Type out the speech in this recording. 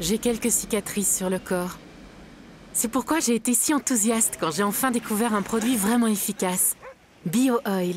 J'ai quelques cicatrices sur le corps. C'est pourquoi j'ai été si enthousiaste quand j'ai enfin découvert un produit vraiment efficace. Bio Oil.